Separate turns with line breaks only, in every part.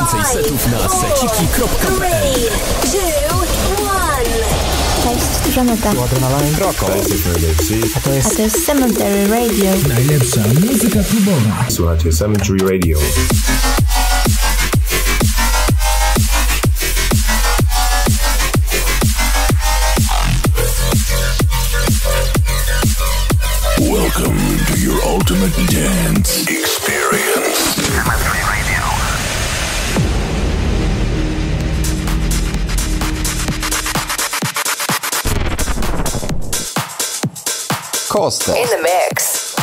Więcej setów na seciki.pl
Cześć, Żaneta.
Adrenalin Roko.
A to jest Cemetery Radio.
Najlepsza muzyka klubowa.
Słuchajcie Cemetery Radio.
Kostek.
In the mix.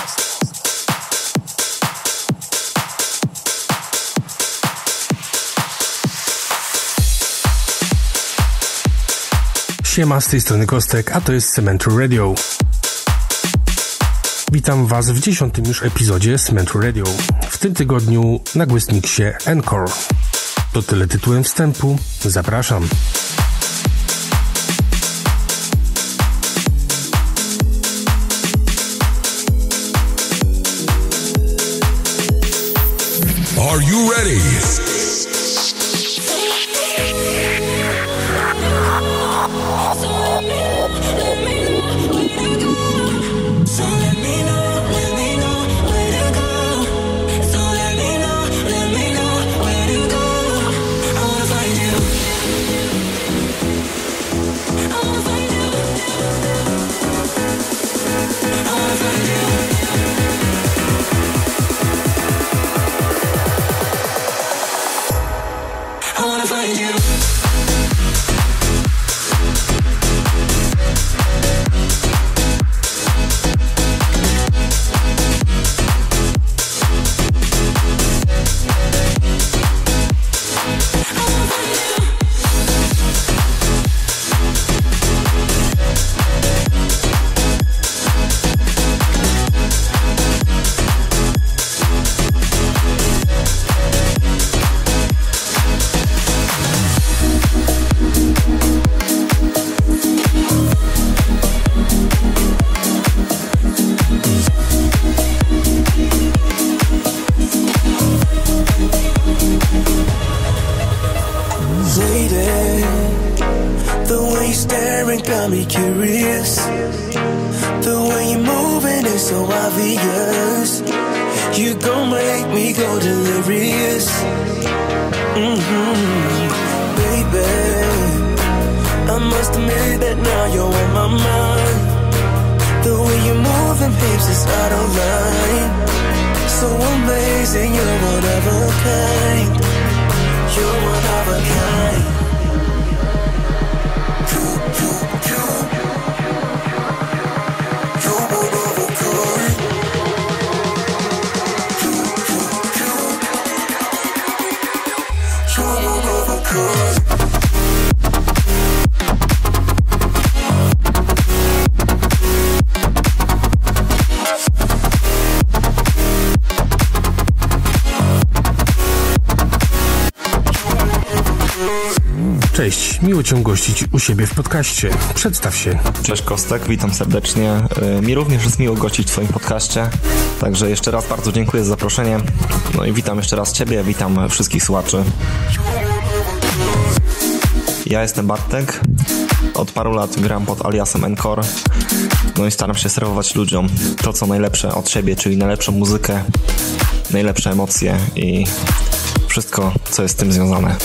Siema, z tej strony Kostek, a to jest Cementu Radio. Witam Was w dziesiątym już epizodzie Cementu Radio. W tym tygodniu na Gwystniksie Encore. To tyle tytułem wstępu. Zapraszam.
Ready?
Cię gościć u siebie w podcaście. Przedstaw się.
Cześć Kostek, witam serdecznie. Y, Mi również jest miło gościć w Twoim podcaście. Także jeszcze raz bardzo dziękuję za zaproszenie. No i witam jeszcze raz Ciebie, witam wszystkich słuchaczy. Ja jestem Bartek. Od paru lat gram pod aliasem Encore. No i staram się serwować ludziom to, co najlepsze od siebie, czyli najlepszą muzykę, najlepsze emocje i wszystko, co jest z tym związane.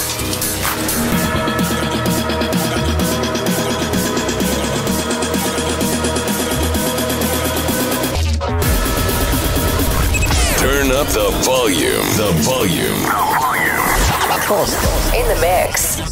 Up the volume. The volume.
In the mix.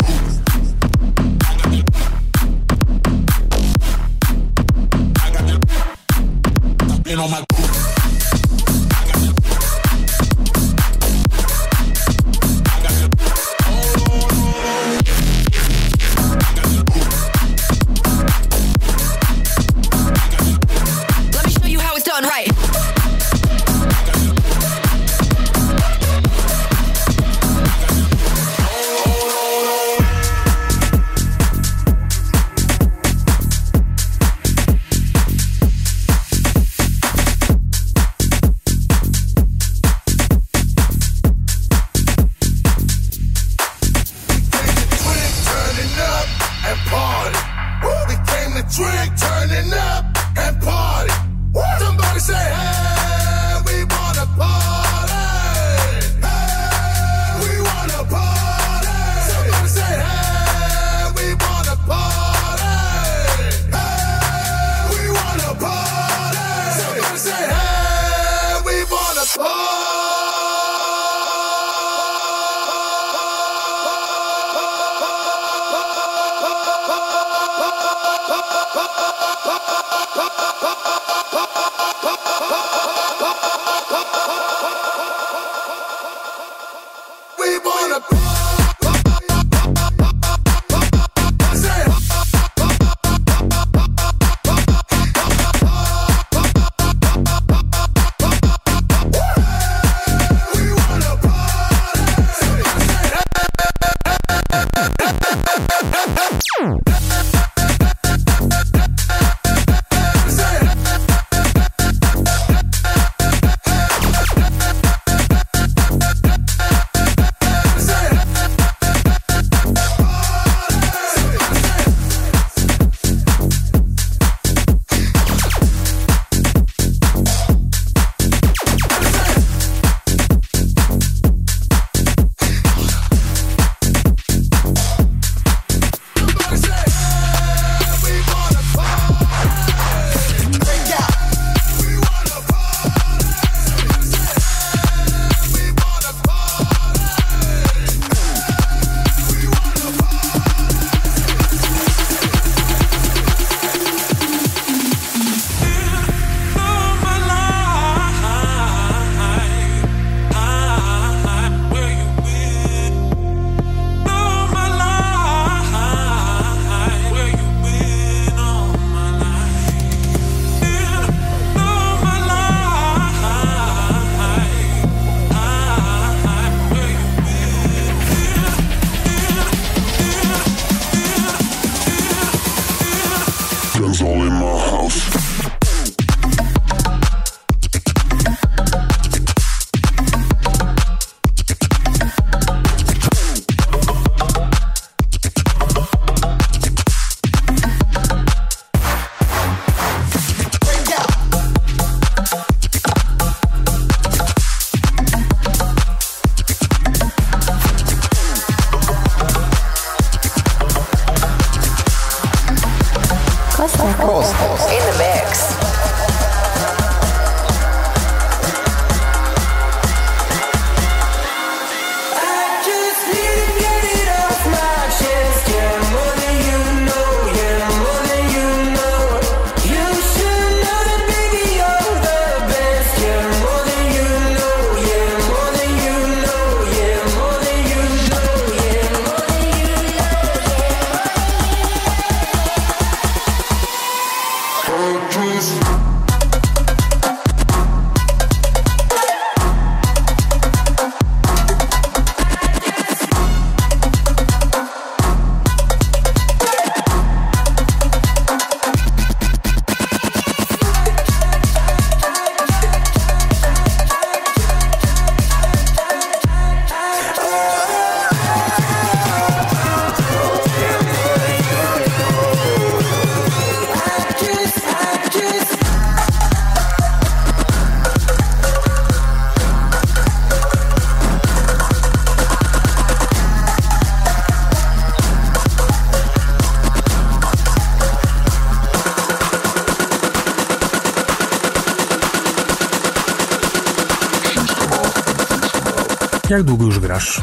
Jak długo już grasz?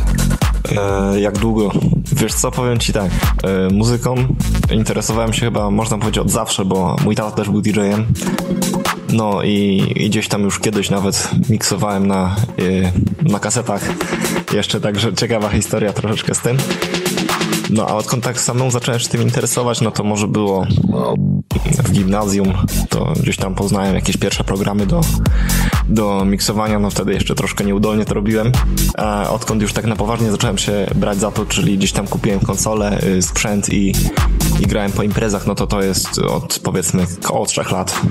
E, jak długo? Wiesz co, powiem ci tak. E, muzyką interesowałem się chyba, można powiedzieć, od zawsze, bo mój tata też był DJ-em. No i, i gdzieś tam już kiedyś nawet miksowałem na, e, na kasetach. Jeszcze także ciekawa historia troszeczkę z tym. No a odkąd tak samemu zacząłem się tym interesować, no to może było w gimnazjum, to gdzieś tam poznałem jakieś pierwsze programy do, do miksowania, no wtedy jeszcze troszkę nieudolnie to robiłem. Odkąd już tak na poważnie zacząłem się brać za to, czyli gdzieś tam kupiłem konsolę, y, sprzęt i, i grałem po imprezach, no to to jest od powiedzmy około trzech lat.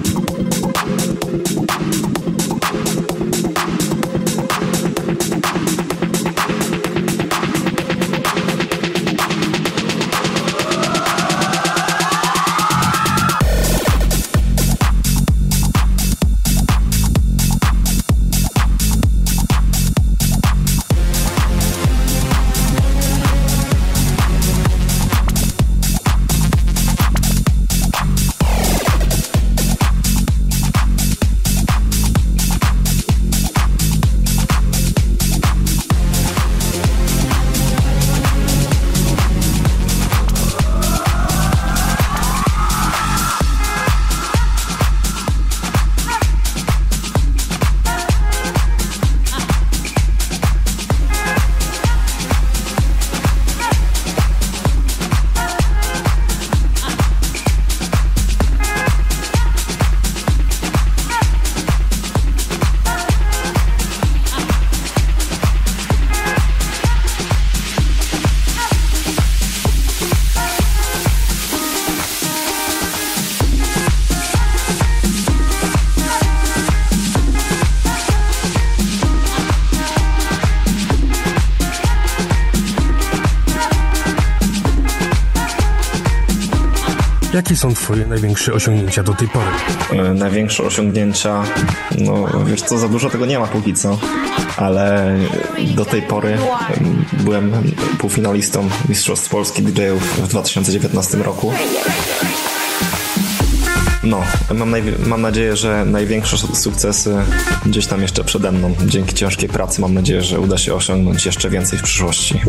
Jakie są Twoje największe osiągnięcia do tej pory?
E, największe osiągnięcia, no wiesz co, za dużo tego nie ma póki co, ale do tej pory em, byłem półfinalistą Mistrzostw Polski DJ-ów w 2019 roku. No, mam, mam nadzieję, że największe sukcesy gdzieś tam jeszcze przede mną. Dzięki ciężkiej pracy mam nadzieję, że uda się osiągnąć jeszcze więcej w przyszłości.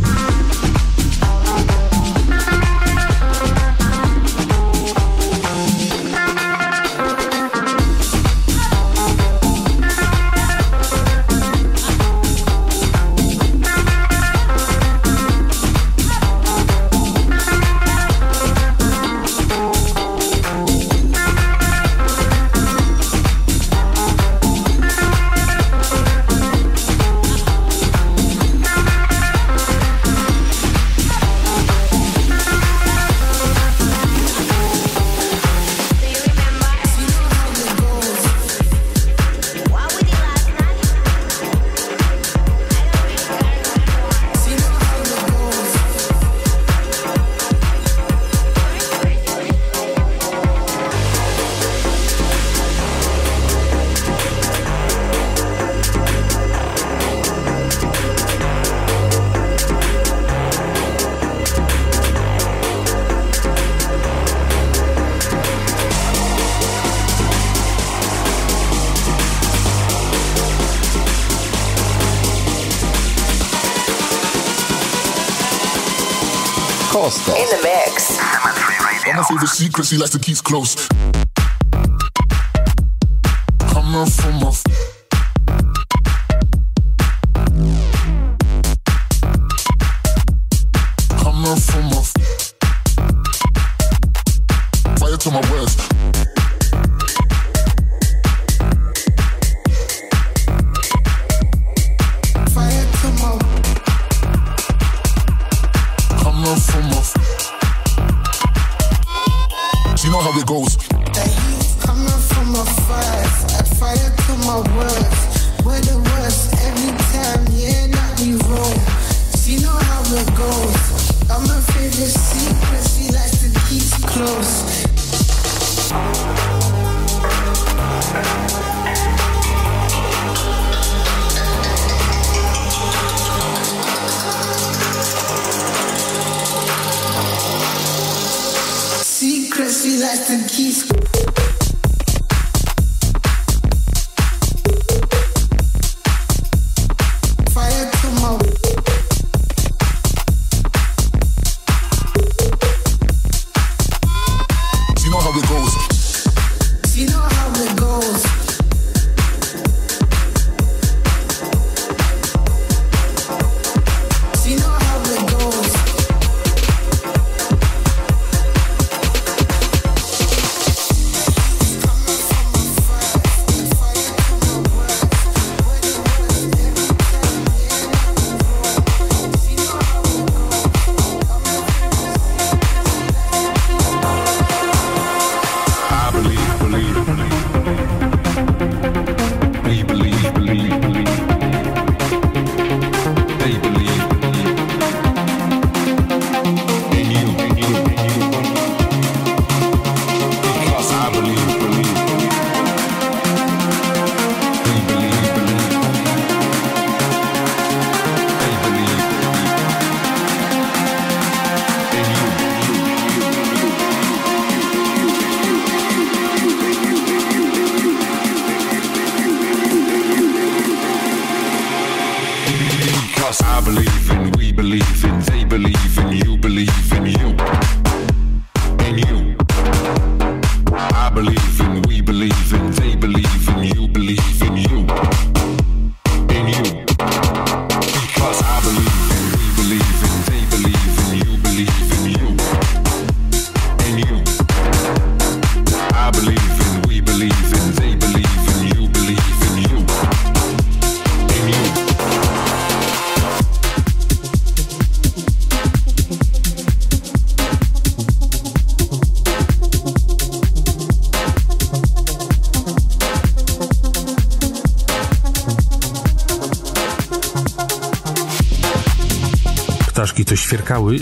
she likes to keep close.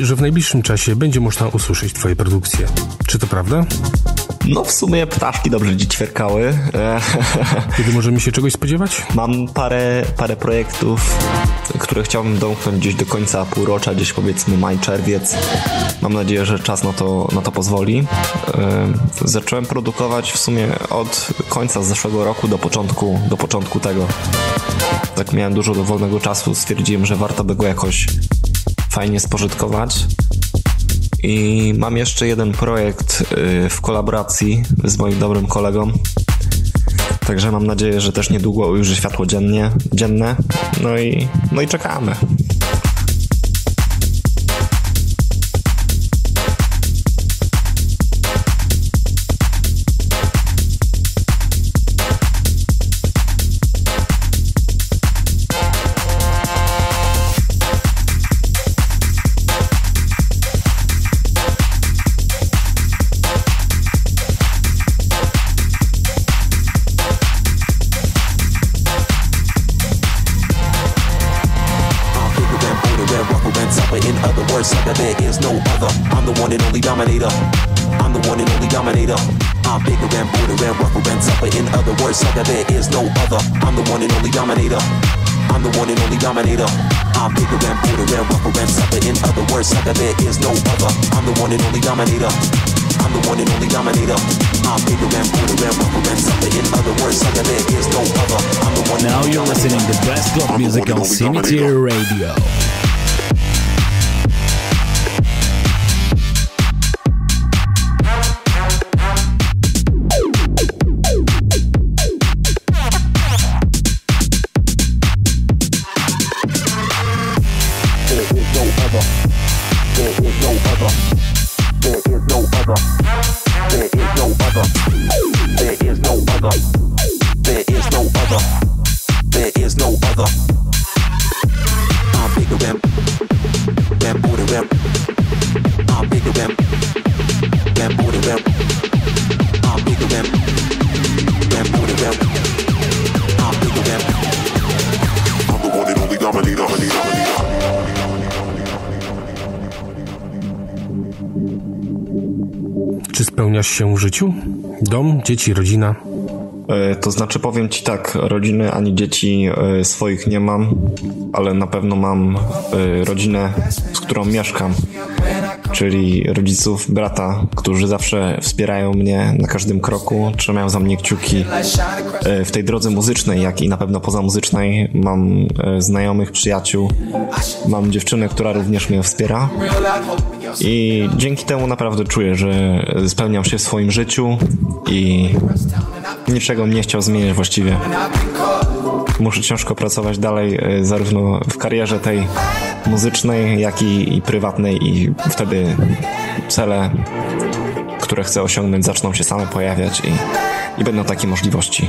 Że w najbliższym czasie będzie można usłyszeć twoje produkcje. Czy to prawda?
No w sumie ptaszki dobrze dziś ćwierkały.
Kiedy możemy się czegoś spodziewać?
Mam parę, parę projektów, które chciałbym domknąć gdzieś do końca półrocza, gdzieś powiedzmy maj, czerwiec. Mam nadzieję, że czas na to, na to pozwoli. Zacząłem produkować w sumie od końca zeszłego roku do początku, do początku tego. Tak miałem dużo do wolnego czasu, stwierdziłem, że warto by go jakoś fajnie spożytkować. I mam jeszcze jeden projekt y, w kolaboracji z moim dobrym kolegą. Także mam nadzieję, że też niedługo ujrzy światło dziennie, dzienne. No i, no i czekamy.
Dominator. I'm the one and only dominator. I'm bigger than bolder and rougher than tougher. In other words, there is no other. I'm the one.
Now you're listening to best club music on Cemetery Radio.
Się w życiu? Dom, dzieci, rodzina?
E, To znaczy powiem ci tak, rodziny ani dzieci e, swoich nie mam, ale na pewno mam e, rodzinę, z którą mieszkam, czyli rodziców, brata, którzy zawsze wspierają mnie na każdym kroku, trzymają za mnie kciuki w tej drodze muzycznej, jak i na pewno poza muzycznej. Mam znajomych, przyjaciół, mam dziewczynę, która również mnie wspiera i dzięki temu naprawdę czuję, że spełniam się w swoim życiu i niczego nie chciał zmieniać właściwie. Muszę ciężko pracować dalej, e, zarówno w karierze tej muzycznej, jak i, i prywatnej, i wtedy cele, które chcę osiągnąć, zaczną się same pojawiać i, i będą takie możliwości.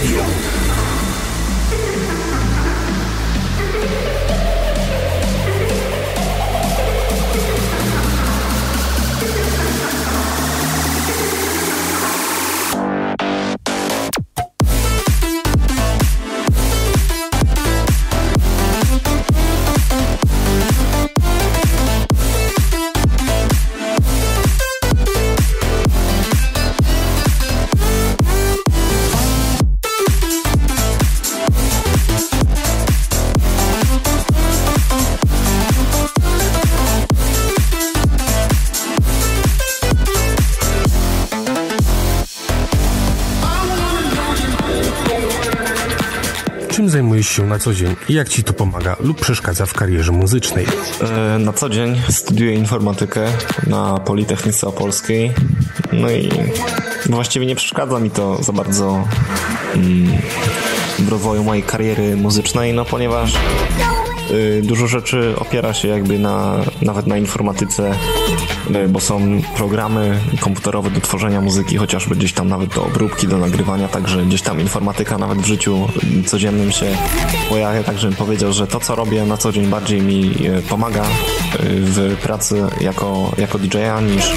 Radio.
Się na co dzień i jak ci to pomaga lub przeszkadza w karierze muzycznej?
E, Na co dzień studiuję informatykę na Politechnice Opolskiej. No i właściwie nie przeszkadza mi to za bardzo mm, w rozwoju mojej kariery muzycznej, no ponieważ y, dużo rzeczy opiera się jakby na, nawet na informatyce, bo są programy komputerowe do tworzenia muzyki, chociażby gdzieś tam nawet do obróbki, do nagrywania, także gdzieś tam informatyka nawet w życiu codziennym się pojawia, także bym powiedział, że to co robię na co dzień bardziej mi y, pomaga y, w pracy jako, jako DJ-a niż,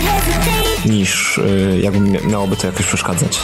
niż jakby mia- miałoby to jakoś przeszkadzać.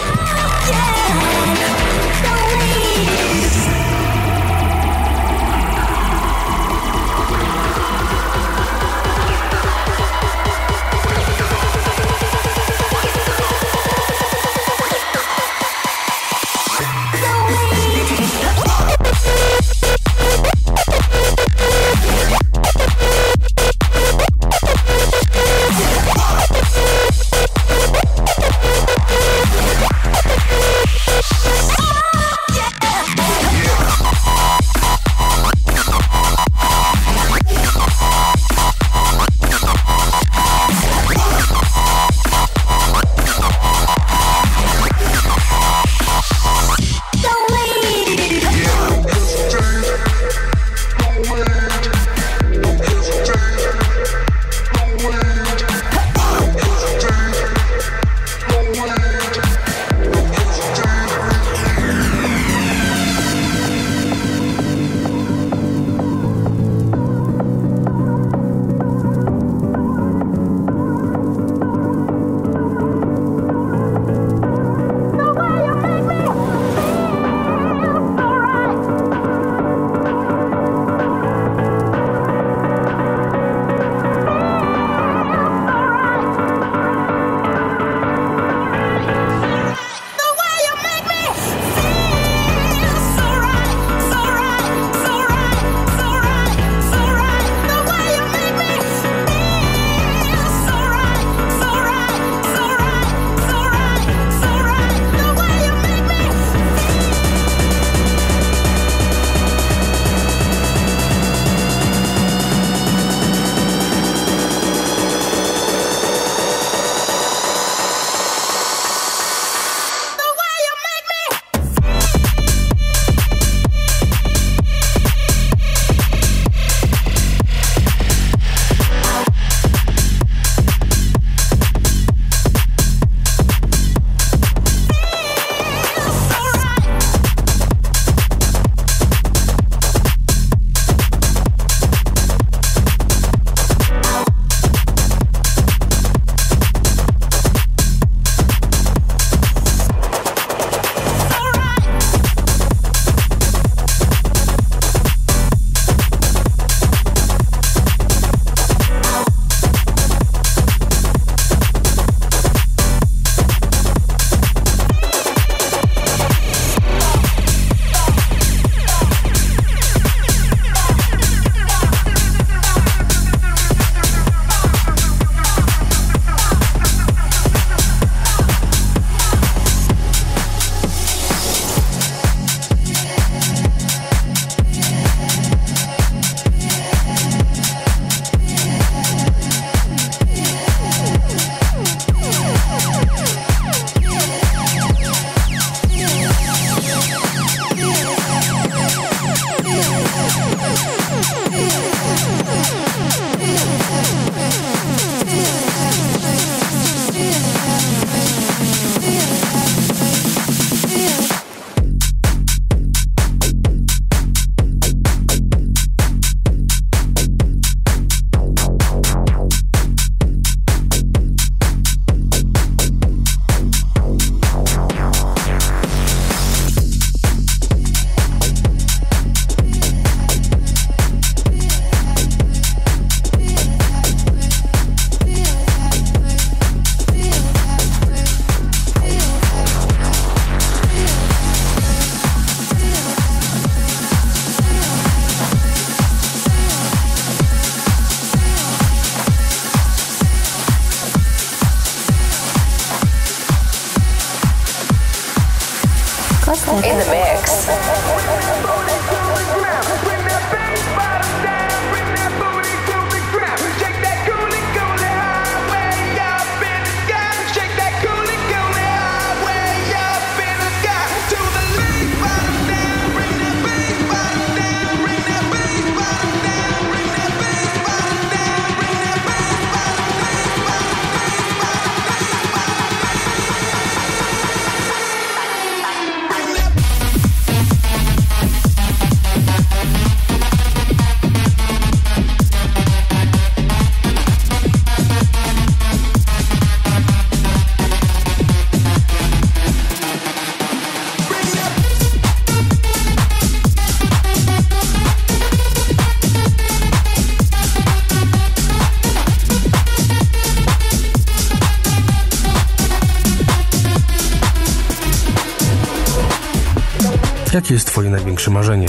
Jakie jest Twoje największe marzenie?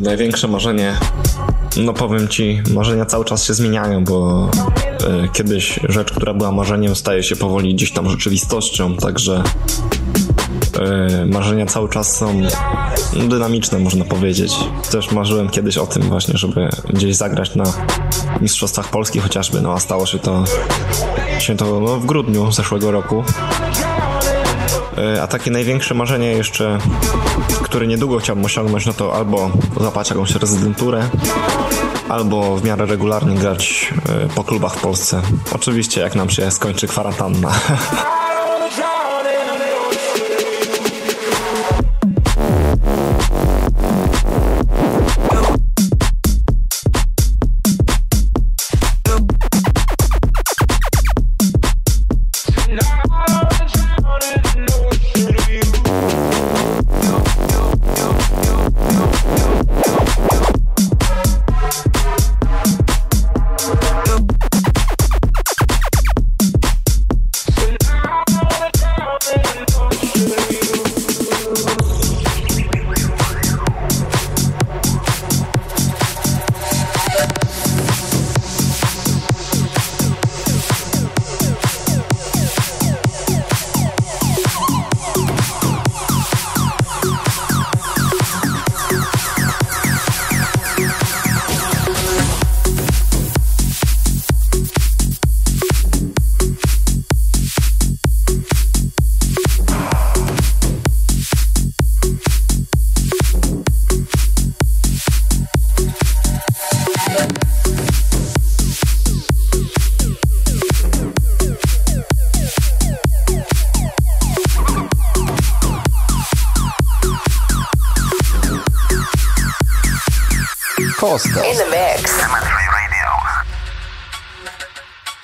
Największe marzenie, no powiem Ci, marzenia cały czas się zmieniają, bo e, kiedyś rzecz, która była marzeniem, staje się powoli gdzieś tam rzeczywistością, także e, marzenia cały czas są dynamiczne, można powiedzieć. Też marzyłem kiedyś o tym właśnie, żeby gdzieś zagrać na Mistrzostwach Polski chociażby, no a stało się to, się to no, w grudniu zeszłego roku. E, A takie największe marzenie jeszcze, które niedługo chciałbym osiągnąć, no to albo złapać jakąś rezydenturę, albo w miarę regularnie grać e, po klubach w Polsce. Oczywiście jak nam się skończy kwarantanna.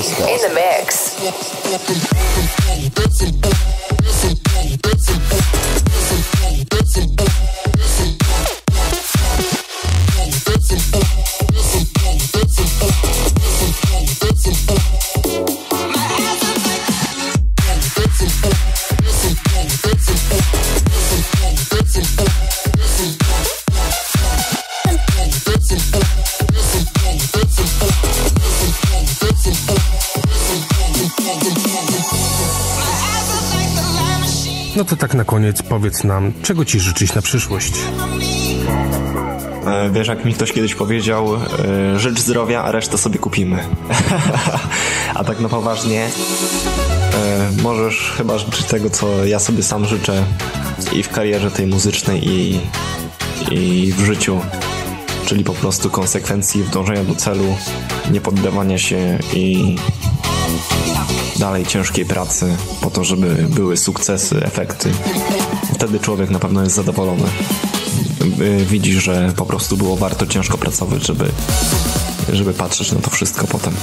In the mix.
To tak na koniec powiedz nam, czego ci życzyć na przyszłość.
E, Wiesz, jak mi ktoś kiedyś powiedział, e, życz zdrowia, a resztę sobie kupimy. a tak na poważnie, e, możesz chyba życzyć tego, co ja sobie sam życzę i w karierze tej muzycznej, i, i w życiu. Czyli po prostu konsekwencji w dążeniu do celu, nie poddawania się i dalej ciężkiej pracy po to, żeby były sukcesy, efekty. Wtedy człowiek na pewno jest zadowolony. Y, Widzi, że po prostu było warto ciężko pracować, żeby, żeby patrzeć na to wszystko potem.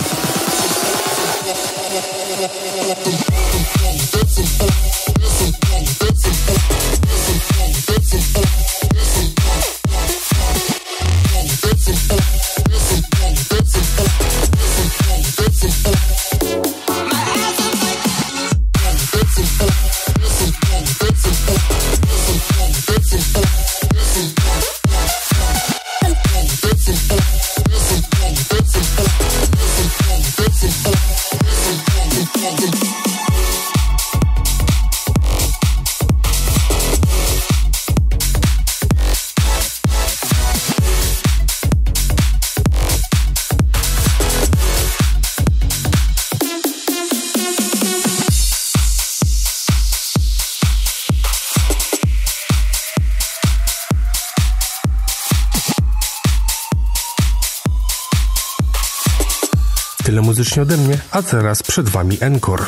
Tyle muzycznie ode mnie, a teraz przed wami Encore.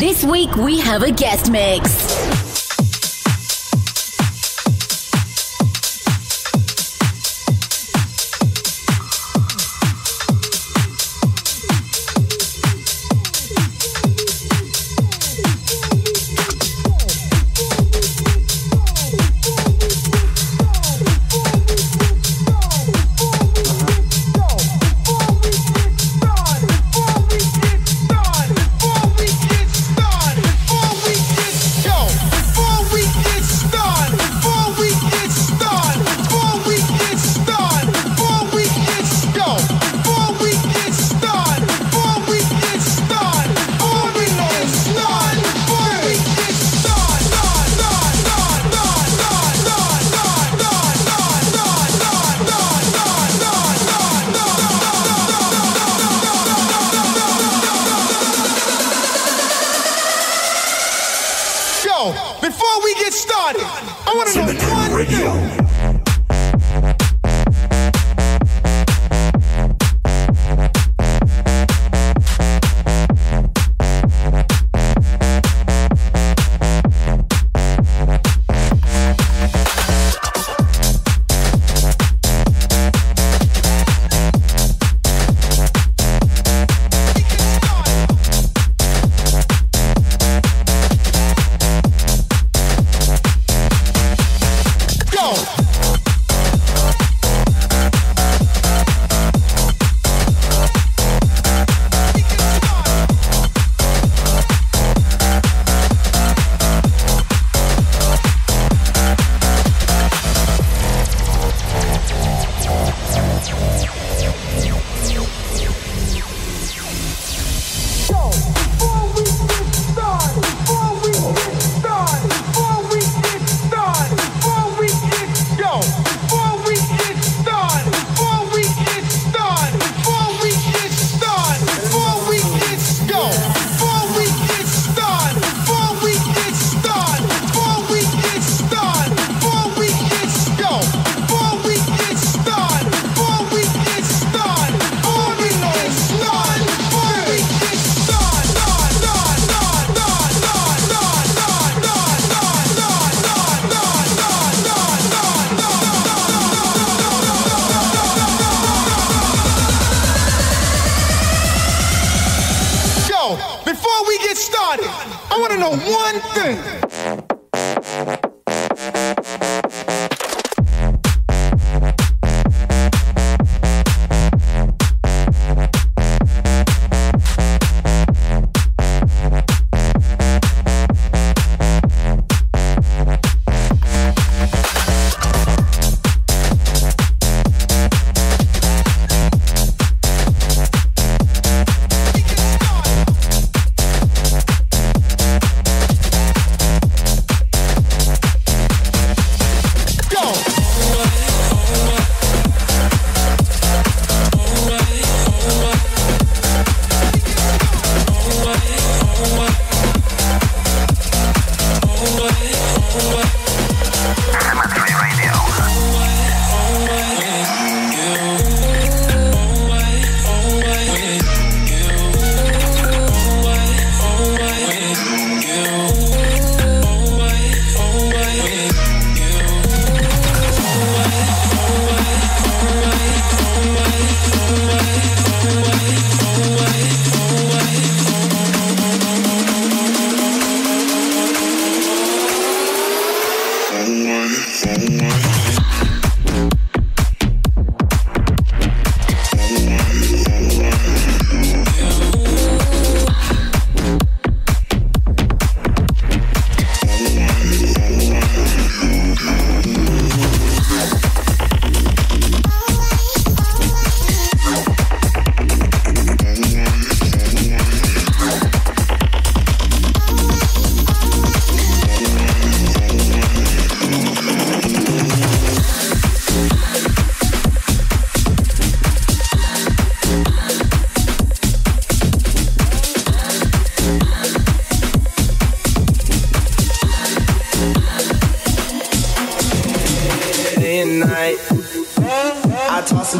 This week we have a guest mix.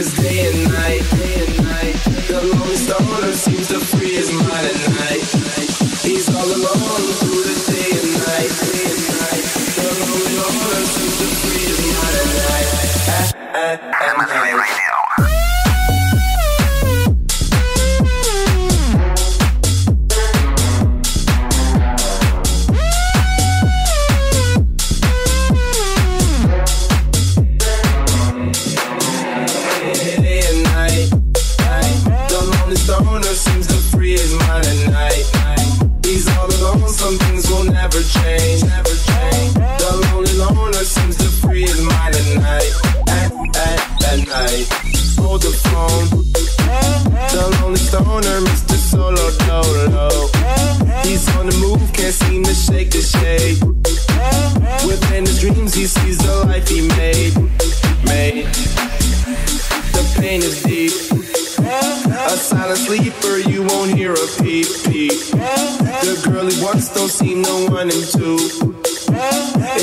Cause day and night, day and night, the lonely stoner seems to free his mind at night. He's all alone through the day and night, day and night, the lonely loner seems to free his mind at night. At, at, at night.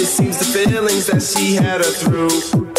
seems the feelings that she had her through.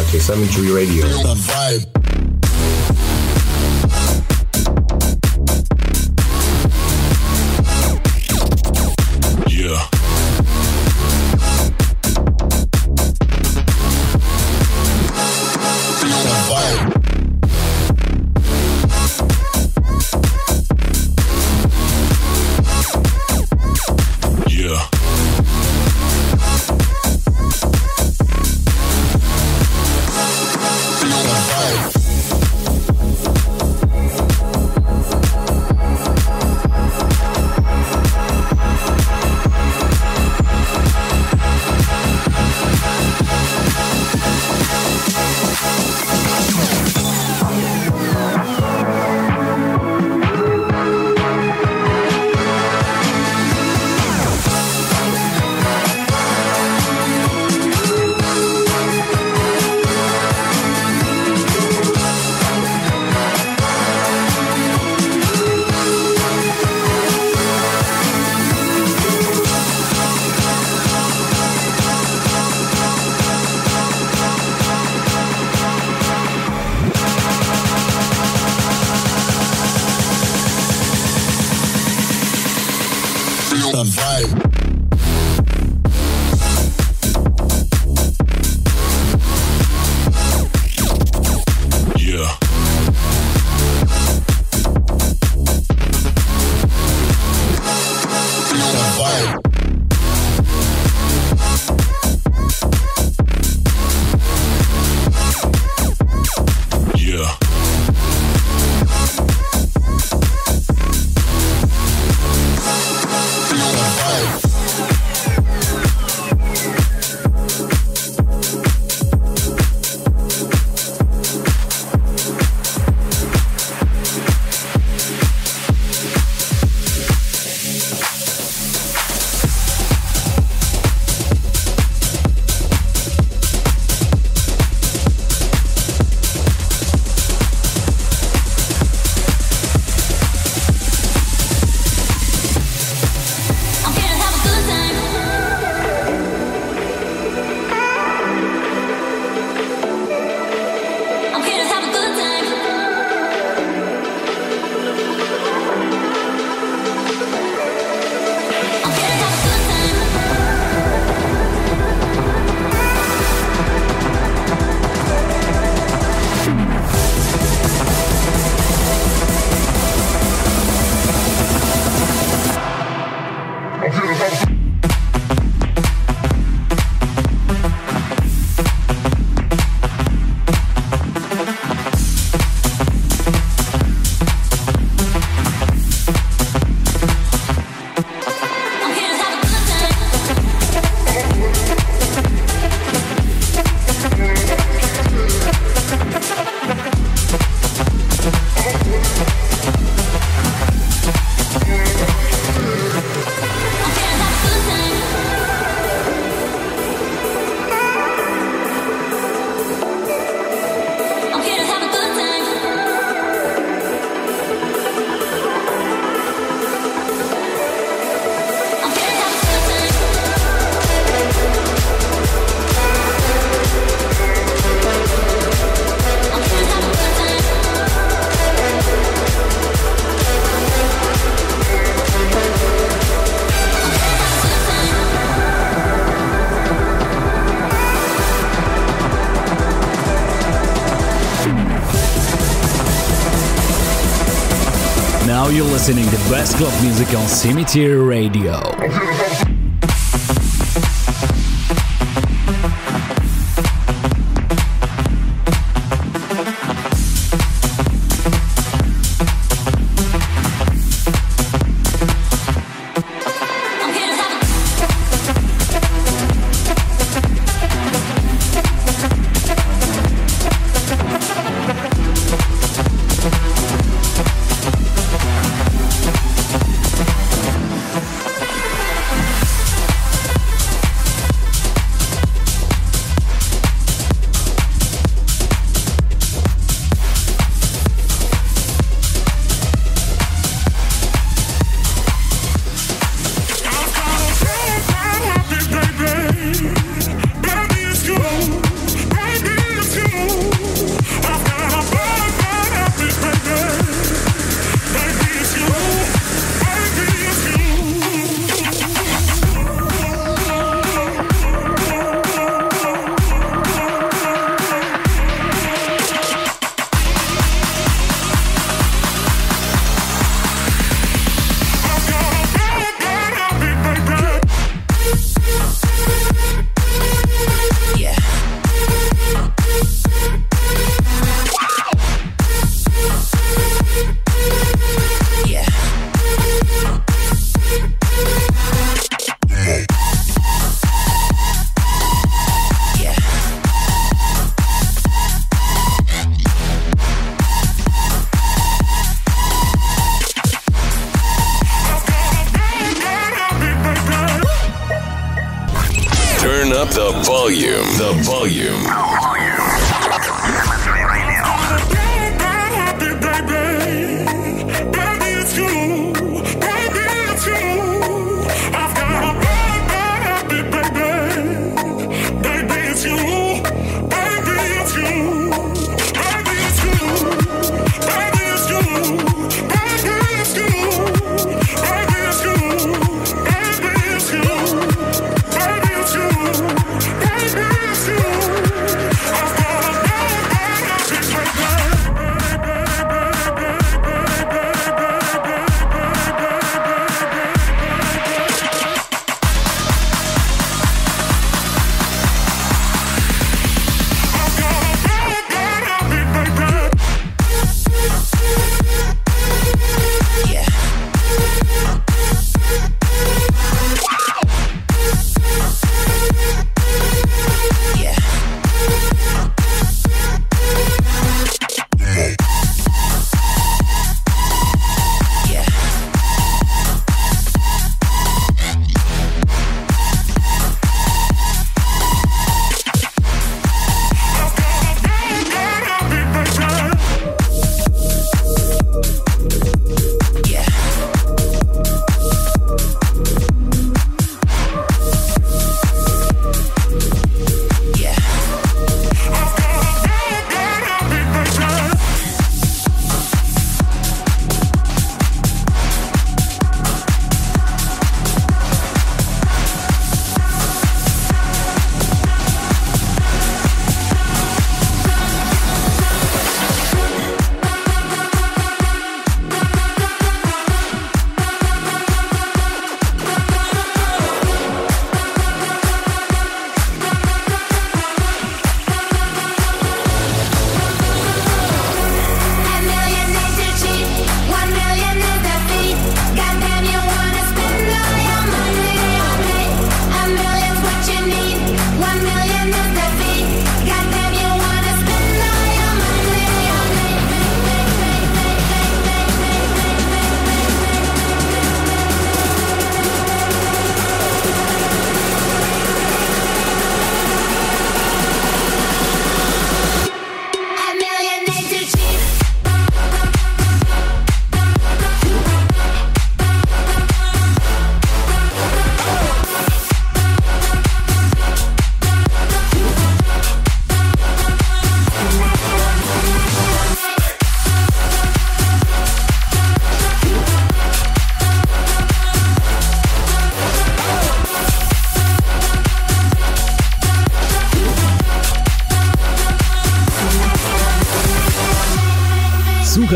Słuchajcie Cemetery Radio.
Yeah.
Listening the best club music on Cemetery Radio.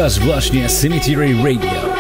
Słuchasz właśnie Cemetery Radio.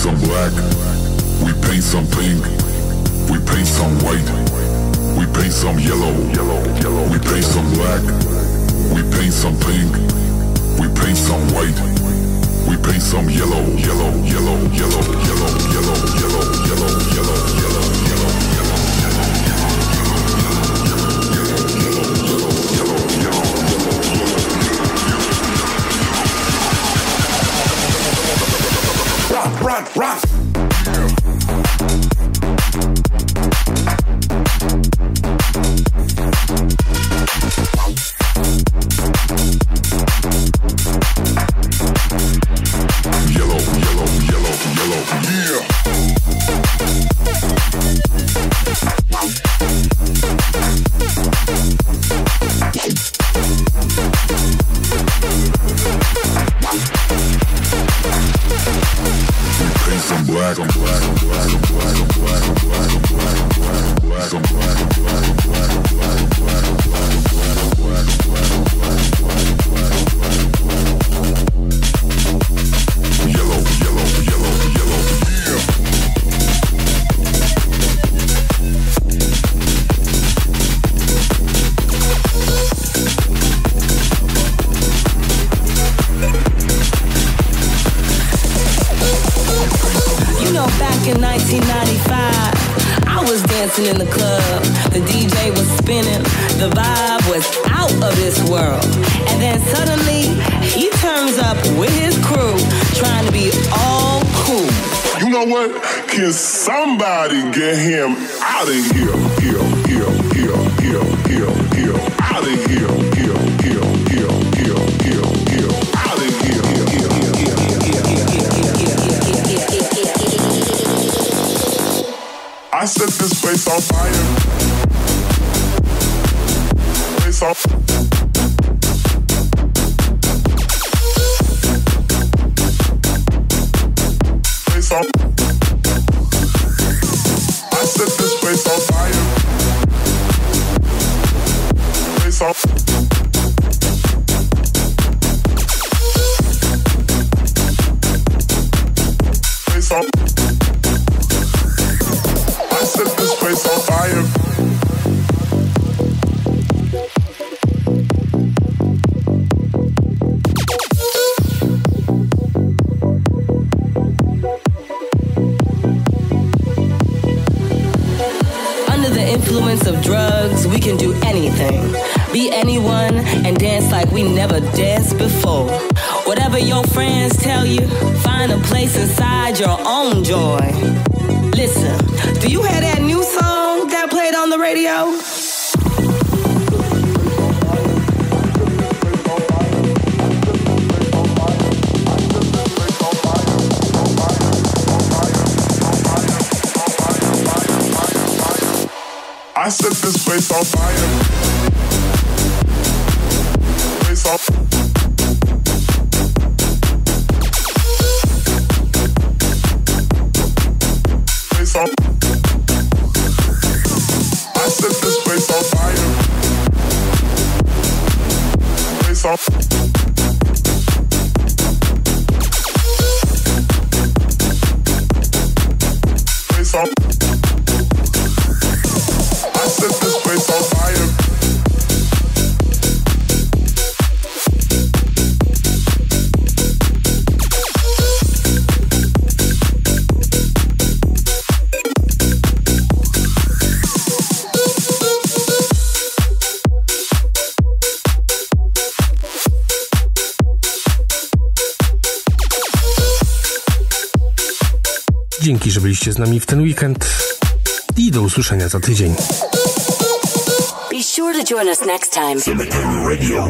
some black, we paint some pink, we paint some white, we paint some yellow, yellow, yellow, we paint some black, we paint some pink, we paint some white,
we paint some yellow, yellow, yellow, yellow, yellow, yellow, yellow, yellow, yellow, yellow, yellow. run, run, run.
I
set this place on fire. Place on
nami w ten weekend i do usłyszenia za tydzień.
Be sure to join us next time.
Cemetery Radio.